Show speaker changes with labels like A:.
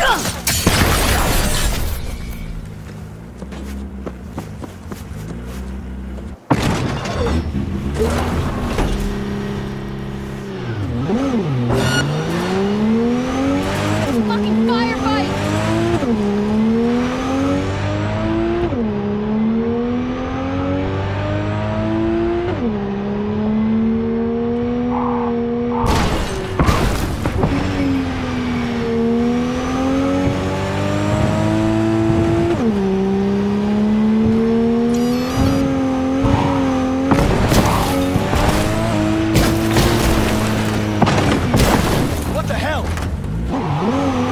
A: Ugh!
B: go!